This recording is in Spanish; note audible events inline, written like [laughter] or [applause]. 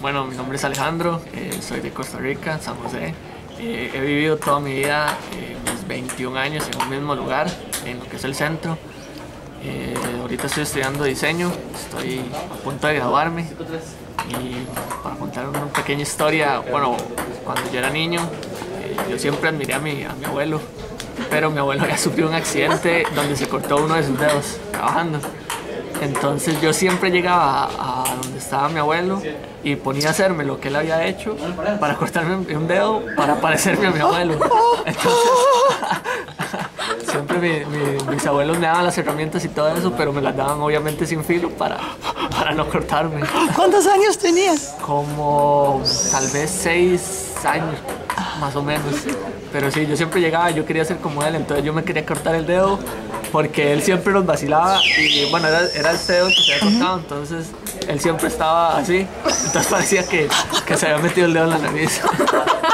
Bueno, mi nombre es Alejandro, eh, soy de Costa Rica, San José. Eh, he vivido toda mi vida, eh, mis 21 años en un mismo lugar, en lo que es el centro. Ahorita estoy estudiando diseño, estoy a punto de graduarme. Y para contar una pequeña historia, bueno, cuando yo era niño, yo siempre admiré a mi, a mi abuelo, pero mi abuelo había sufrido un accidente donde se cortó uno de sus dedos trabajando. Entonces yo siempre llegaba a, a donde estaba mi abuelo y ponía a hacerme lo que él había hecho para cortarme un- un dedo para parecerme a mi abuelo. Entonces, [laughs] siempre mi- mi- mis abuelos me daban las herramientas y todo eso, pero me las daban obviamente sin filo para, para no cortarme. ¿Cuántos años tenías? Como tal vez seis años, más o menos. Pero sí, yo siempre llegaba, yo quería ser como él, entonces yo me quería cortar el dedo porque él siempre nos vacilaba y bueno, era, era este dedo que se había cortado, entonces él siempre estaba así, entonces parecía que, que se había metido el dedo en la nariz. [laughs]